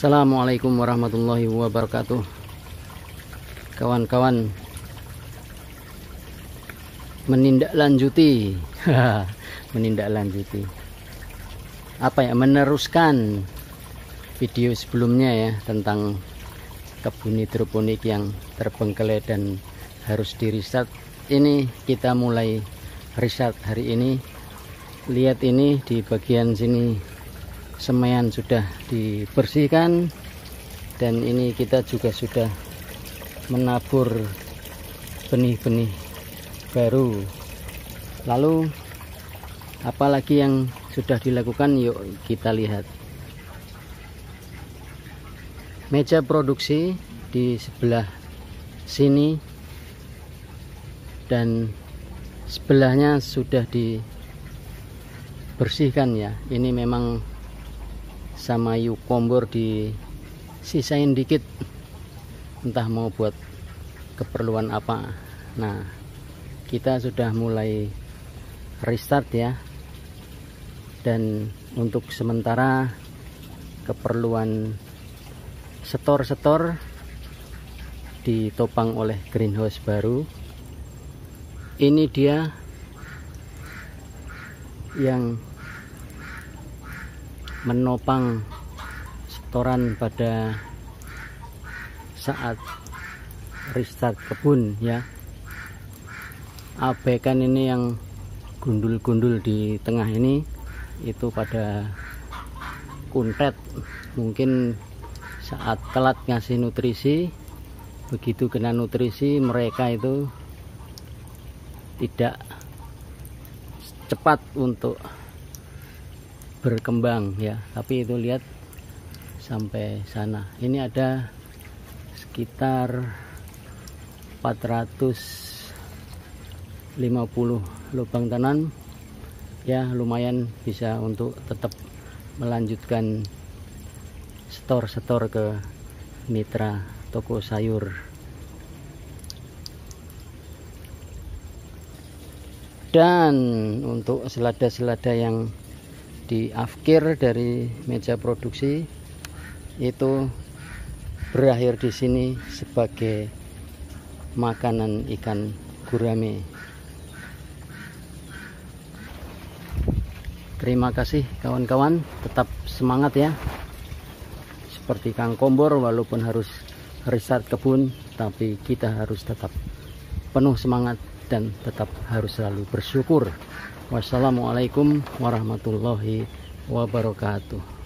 Assalamualaikum warahmatullahi wabarakatuh. Kawan-kawan Menindaklanjuti. Menindaklanjuti. Apa ya Meneruskan Video sebelumnya ya Tentang kebun hidroponik yang terbengkelai dan harus di reset Ini kita mulai reset hari ini. Lihat ini di bagian sini semean sudah dibersihkan dan ini kita juga sudah menabur benih-benih baru. Lalu apalagi yang sudah dilakukan? Yuk kita lihat. Meja produksi di sebelah sini dan sebelahnya sudah dibersihkan ya. Ini memang sama yukombor di sisain dikit. Entah mau buat keperluan apa. Nah kita sudah mulai restart ya. Dan untuk sementara keperluan setor-setor ditopang oleh greenhouse baru. Ini dia yang menopang setoran pada saat restart kebun ya. Abaikan ini yang gundul-gundul di tengah ini itu pada kuntet mungkin saat telat ngasih nutrisi begitu kena nutrisi mereka itu tidak cepat untuk berkembang ya. Tapi itu lihat sampai sana. Ini ada sekitar 450 lubang tanan. Ya lumayan bisa untuk tetap melanjutkan setor-setor ke mitra toko sayur. Dan untuk selada-selada yang di afkir dari meja produksi itu berakhir di sini sebagai makanan ikan gurame. Terima kasih kawan-kawan, tetap semangat ya. Seperti Kang Kombor walaupun harus restart kebun, tapi kita harus tetap penuh semangat dan tetap harus selalu bersyukur. Wassalamualaikum warahmatullahi wabarakatuh.